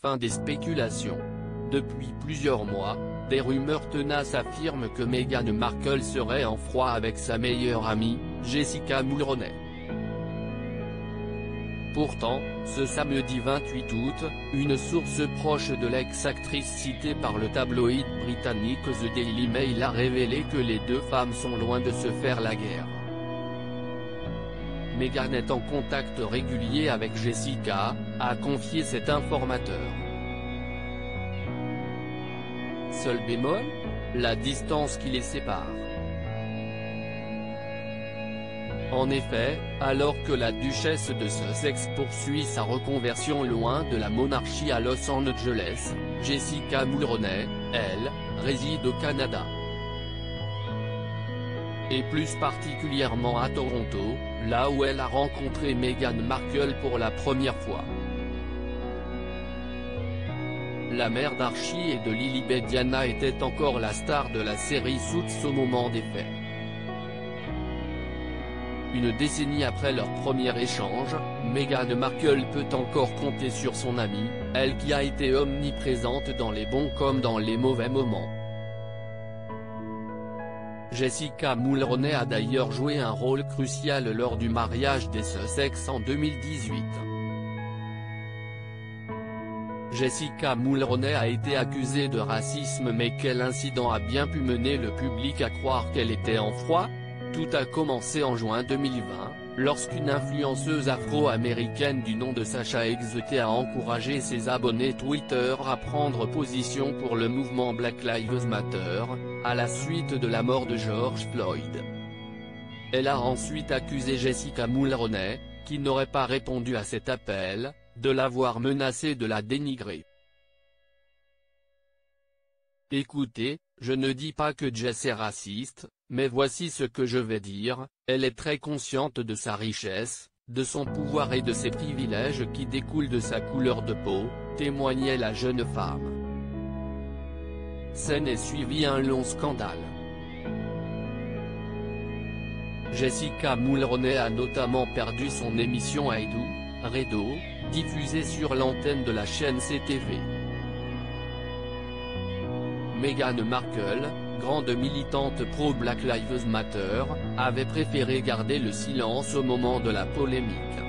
Fin des spéculations. Depuis plusieurs mois, des rumeurs tenaces affirment que Meghan Markle serait en froid avec sa meilleure amie, Jessica Mulroney. Pourtant, ce samedi 28 août, une source proche de l'ex-actrice citée par le tabloïd britannique The Daily Mail a révélé que les deux femmes sont loin de se faire la guerre. Meghan est en contact régulier avec Jessica, a confié cet informateur. Seul bémol La distance qui les sépare. En effet, alors que la duchesse de Sussex poursuit sa reconversion loin de la monarchie à Los Angeles, Jessica Mulroney, elle, réside au Canada. Et plus particulièrement à Toronto, là où elle a rencontré Meghan Markle pour la première fois. La mère d'Archie et de Lilibet Diana était encore la star de la série Suits au moment des faits. Une décennie après leur premier échange, Meghan Markle peut encore compter sur son amie, elle qui a été omniprésente dans les bons comme dans les mauvais moments. Jessica Mulroney a d'ailleurs joué un rôle crucial lors du mariage des Sussex en 2018. Jessica Mulroney a été accusée de racisme mais quel incident a bien pu mener le public à croire qu'elle était en froid? Tout a commencé en juin 2020, lorsqu'une influenceuse afro-américaine du nom de Sacha Exoté a encouragé ses abonnés Twitter à prendre position pour le mouvement Black Lives Matter, à la suite de la mort de George Floyd. Elle a ensuite accusé Jessica Mulroney, qui n'aurait pas répondu à cet appel, de l'avoir menacée de la dénigrer. Écoutez, je ne dis pas que Jess est raciste, mais voici ce que je vais dire, elle est très consciente de sa richesse, de son pouvoir et de ses privilèges qui découlent de sa couleur de peau, témoignait la jeune femme. Scène est suivi un long scandale. Jessica Mulroney a notamment perdu son émission Aidou, Redo, diffusée sur l'antenne de la chaîne CTV. Meghan Markle, grande militante pro-Black Lives Matter, avait préféré garder le silence au moment de la polémique.